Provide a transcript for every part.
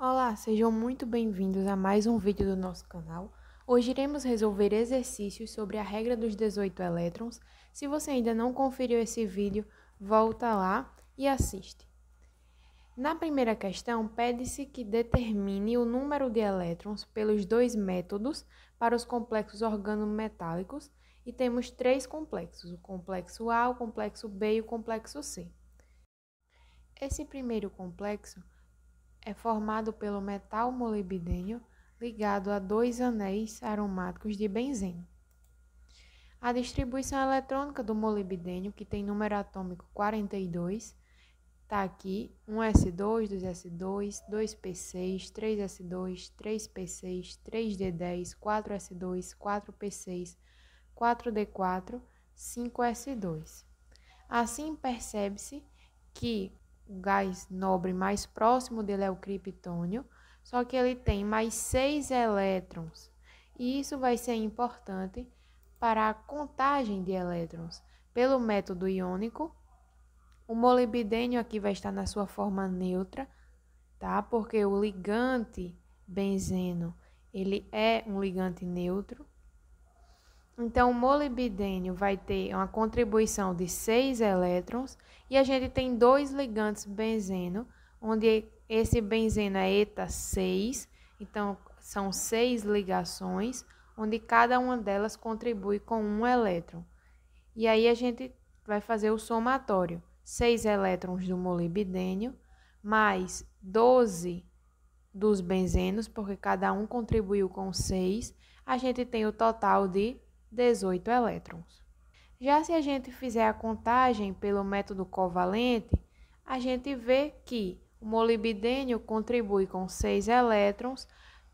Olá, sejam muito bem-vindos a mais um vídeo do nosso canal. Hoje iremos resolver exercícios sobre a regra dos 18 elétrons. Se você ainda não conferiu esse vídeo, volta lá e assiste. Na primeira questão, pede-se que determine o número de elétrons pelos dois métodos para os complexos organometálicos e temos três complexos, o complexo A, o complexo B e o complexo C. Esse primeiro complexo é formado pelo metal molibdênio ligado a dois anéis aromáticos de benzeno. A distribuição eletrônica do molibdênio, que tem número atômico 42, está aqui: 1s2, 2s2, 2p6, 3s2, 3p6, 3d10, 4s2, 4p6, 4d4, 5s2. Assim, percebe-se que o gás nobre mais próximo dele é o criptônio, só que ele tem mais seis elétrons. E isso vai ser importante para a contagem de elétrons. Pelo método iônico, o molibdênio aqui vai estar na sua forma neutra, tá? Porque o ligante benzeno, ele é um ligante neutro. Então, o molibdênio vai ter uma contribuição de 6 elétrons e a gente tem dois ligantes benzeno, onde esse benzeno é eta 6, então são seis ligações, onde cada uma delas contribui com um elétron. E aí a gente vai fazer o somatório: 6 elétrons do molibdênio mais 12 dos benzenos, porque cada um contribuiu com 6, a gente tem o total de 18 elétrons. Já se a gente fizer a contagem pelo método covalente, a gente vê que o molibdênio contribui com 6 elétrons,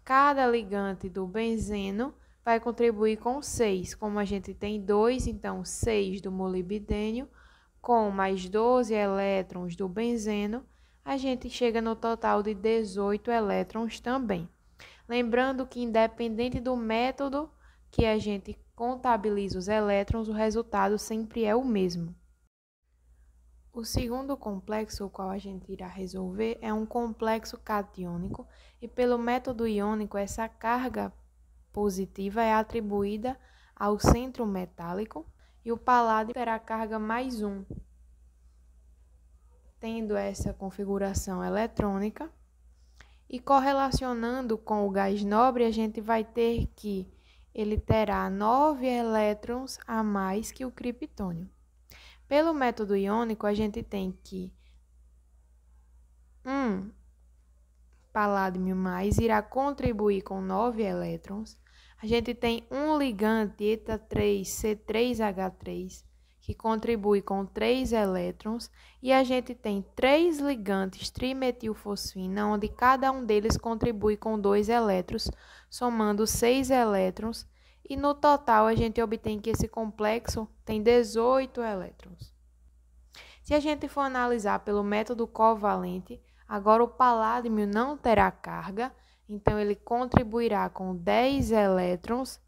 cada ligante do benzeno vai contribuir com 6. Como a gente tem 2, então 6 do molibdênio, com mais 12 elétrons do benzeno, a gente chega no total de 18 elétrons também. Lembrando que, independente do método que a gente contabiliza os elétrons, o resultado sempre é o mesmo. O segundo complexo, o qual a gente irá resolver, é um complexo catiônico e pelo método iônico essa carga positiva é atribuída ao centro metálico e o paládio terá carga mais um. Tendo essa configuração eletrônica e correlacionando com o gás nobre, a gente vai ter que ele terá 9 elétrons a mais que o criptônio. Pelo método iônico, a gente tem que um paládio mais irá contribuir com 9 elétrons. A gente tem um ligante eta 3 C3H3 que contribui com 3 elétrons e a gente tem três ligantes trimetilfosfina, onde cada um deles contribui com 2 elétrons, somando 6 elétrons, e no total a gente obtém que esse complexo tem 18 elétrons. Se a gente for analisar pelo método covalente, agora o paládio não terá carga, então ele contribuirá com 10 elétrons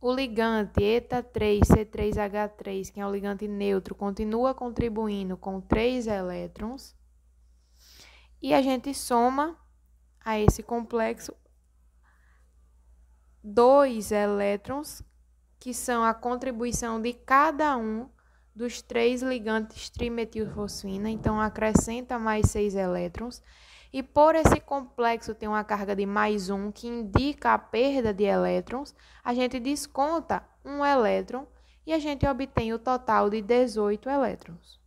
o ligante eta3C3H3, que é um ligante neutro, continua contribuindo com 3 elétrons. E a gente soma a esse complexo dois elétrons, que são a contribuição de cada um dos três ligantes trimetilfosfina, então acrescenta mais seis elétrons. E por esse complexo ter uma carga de mais um, que indica a perda de elétrons, a gente desconta um elétron e a gente obtém o total de 18 elétrons.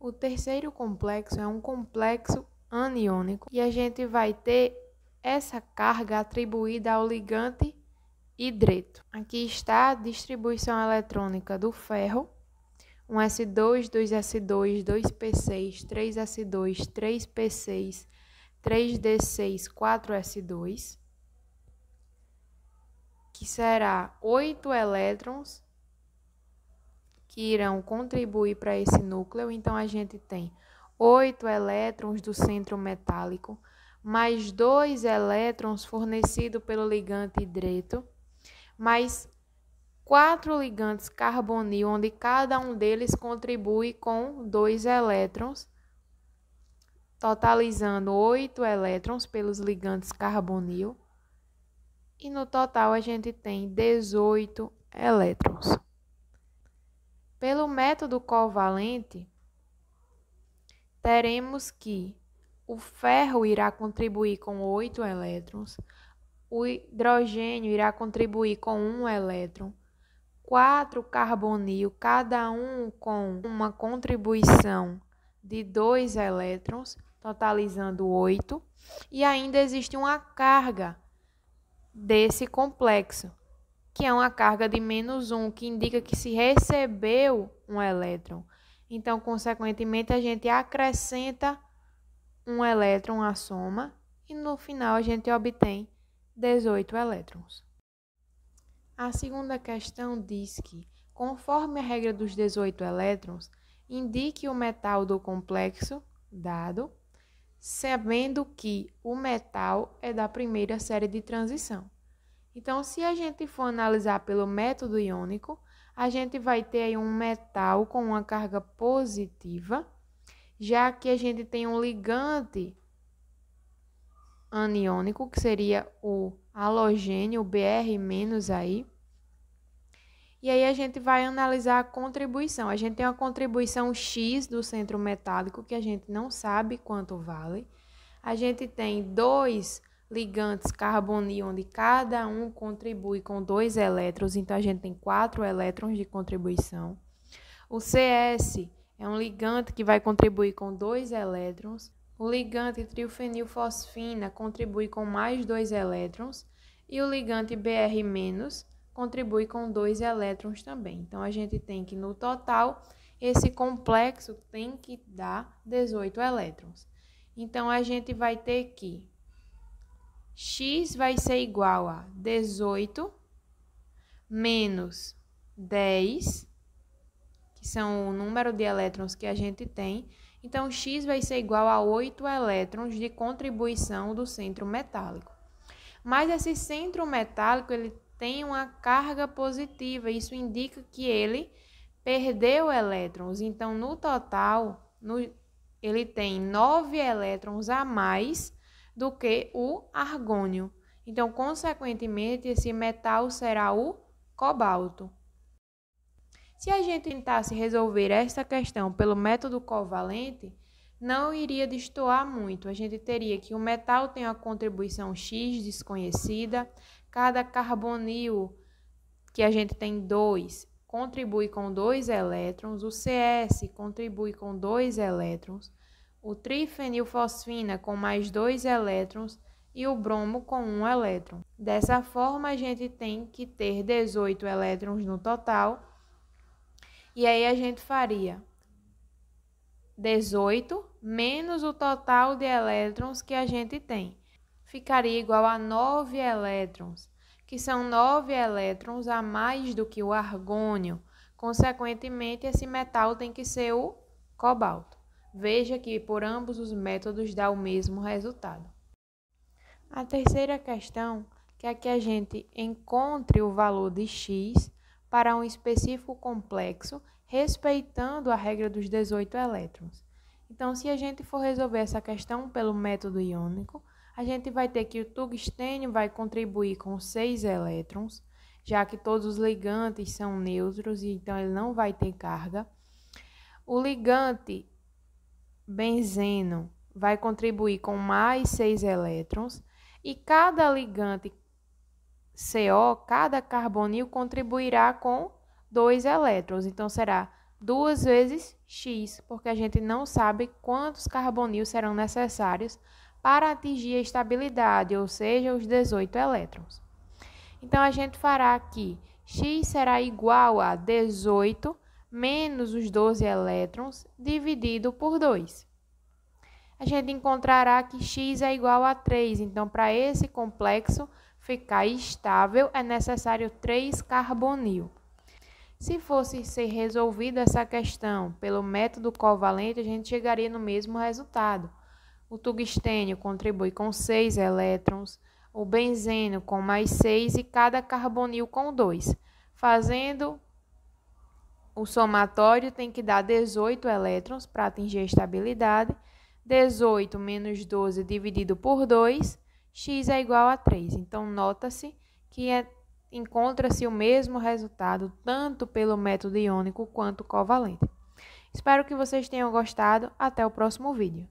O terceiro complexo é um complexo aniônico e a gente vai ter essa carga atribuída ao ligante hidreto. Aqui está a distribuição eletrônica do ferro 1S2, 2S2, 2P6, 3S2, 3P6, 3D6, 4S2, que será 8 elétrons que irão contribuir para esse núcleo. Então, a gente tem 8 elétrons do centro metálico, mais 2 elétrons fornecidos pelo ligante hidreto, mais quatro ligantes carbonil, onde cada um deles contribui com dois elétrons. totalizando 8 elétrons pelos ligantes carbonil. E no total a gente tem 18 elétrons. Pelo método covalente, teremos que o ferro irá contribuir com 8 elétrons, o hidrogênio irá contribuir com 1 elétron, 4 carbonil, cada um com uma contribuição de 2 elétrons, totalizando 8, e ainda existe uma carga desse complexo, que é uma carga de menos 1, que indica que se recebeu um elétron. Então, consequentemente, a gente acrescenta um elétron à soma e no final a gente obtém 18 elétrons. A segunda questão diz que, conforme a regra dos 18 elétrons, indique o metal do complexo dado, sabendo que o metal é da primeira série de transição. Então, se a gente for analisar pelo método iônico, a gente vai ter aí um metal com uma carga positiva, já que a gente tem um ligante aniônico, que seria o halogênio, o Br- aí. E aí a gente vai analisar a contribuição. A gente tem uma contribuição X do centro metálico, que a gente não sabe quanto vale. A gente tem dois ligantes carbonil, onde cada um contribui com dois elétrons, então a gente tem quatro elétrons de contribuição. O CS é um ligante que vai contribuir com dois elétrons. O ligante triofenilfosfina contribui com mais dois elétrons. E o ligante Br- contribui com dois elétrons também. Então, a gente tem que, no total, esse complexo tem que dar 18 elétrons. Então, a gente vai ter que x vai ser igual a 18 menos 10, que são o número de elétrons que a gente tem. Então, x vai ser igual a 8 elétrons de contribuição do centro metálico. Mas esse centro metálico, ele tem uma carga positiva, isso indica que ele perdeu elétrons. Então, no total, no, ele tem 9 elétrons a mais do que o argônio. Então, consequentemente, esse metal será o cobalto. Se a gente tentasse resolver esta questão pelo método covalente, não iria destoar muito. A gente teria que o metal tem uma contribuição X desconhecida, cada carbonil que a gente tem dois contribui com dois elétrons, o CS contribui com dois elétrons, o trifenilfosfina com mais dois elétrons e o bromo com um elétron. Dessa forma, a gente tem que ter 18 elétrons no total. E aí a gente faria 18 menos o total de elétrons que a gente tem. Ficaria igual a 9 elétrons, que são 9 elétrons a mais do que o argônio. Consequentemente, esse metal tem que ser o cobalto. Veja que por ambos os métodos dá o mesmo resultado. A terceira questão que é que a gente encontre o valor de x para um específico complexo, respeitando a regra dos 18 elétrons. Então, se a gente for resolver essa questão pelo método iônico, a gente vai ter que o tungstênio vai contribuir com 6 elétrons, já que todos os ligantes são neutros, então ele não vai ter carga. O ligante benzeno vai contribuir com mais 6 elétrons e cada ligante CO, cada carbonil contribuirá com 2 elétrons. Então será duas vezes X, porque a gente não sabe quantos carbonil serão necessários para atingir a estabilidade, ou seja, os 18 elétrons. Então a gente fará aqui X será igual a 18 menos os 12 elétrons dividido por 2. A gente encontrará que x é igual a 3, então para esse complexo ficar estável é necessário 3 carbonil. Se fosse ser resolvida essa questão pelo método covalente, a gente chegaria no mesmo resultado. O tungstênio contribui com 6 elétrons, o benzeno com mais 6 e cada carbonil com 2. Fazendo o somatório tem que dar 18 elétrons para atingir a estabilidade. 18 menos 12 dividido por 2, x é igual a 3. Então, nota-se que é, encontra-se o mesmo resultado tanto pelo método iônico quanto covalente. Espero que vocês tenham gostado. Até o próximo vídeo.